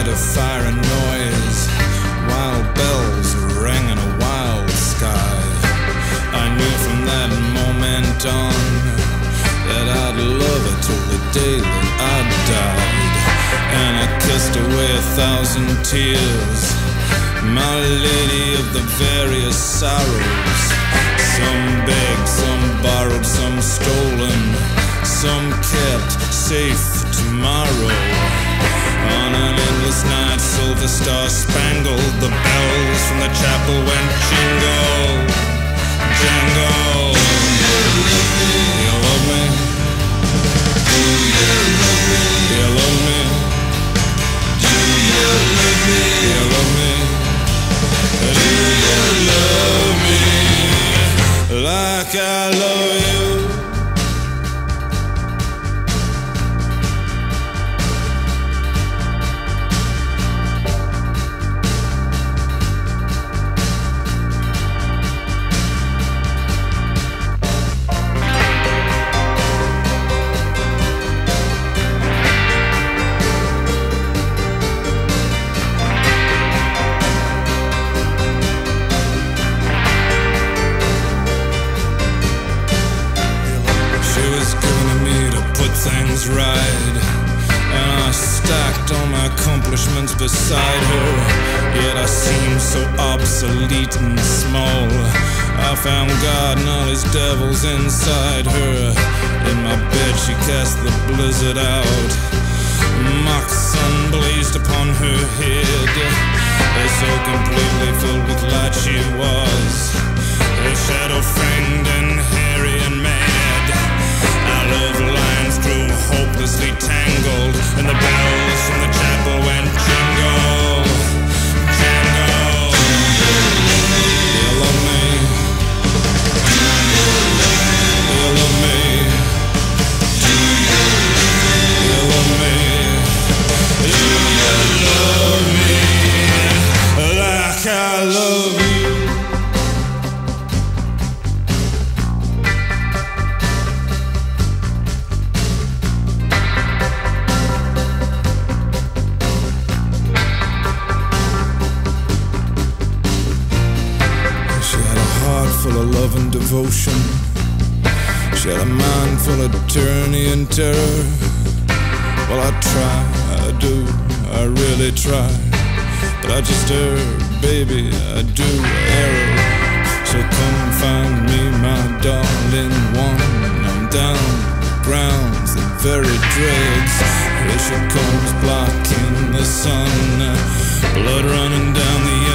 night of fire and noise, wild bells rang in a wild sky. I knew from that moment on that I'd love her till the day that I died. And I kissed away a thousand tears, my lady of the various sorrows. Some begged, some borrowed, some stolen, some kept safe tomorrow. On night, silver star spangled, the bells from the chapel went And I stacked all my accomplishments beside her. Yet I seemed so obsolete and small. I found God and all his devils inside her. In my bed, she cast the blizzard out. And the devotion. Had a mind full of tyranny and terror. Well, I try, I do, I really try. But I just err, baby, I do err. So come find me, my darling one. I'm down grounds, the very dregs. She comes, blocking the sun. Blood running down the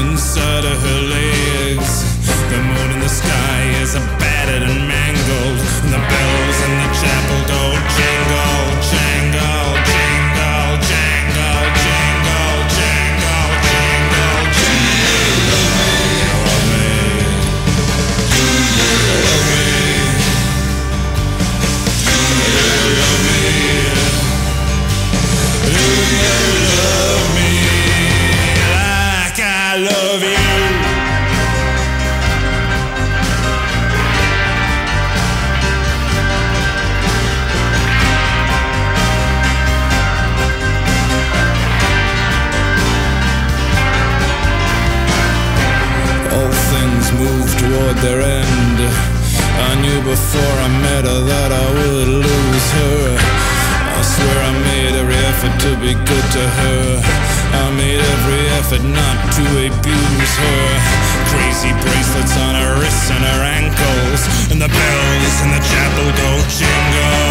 move toward their end. I knew before I met her that I would lose her. I swear I made every effort to be good to her. I made every effort not to abuse her. Crazy bracelets on her wrists and her ankles. And the bells in the chapel go jingle.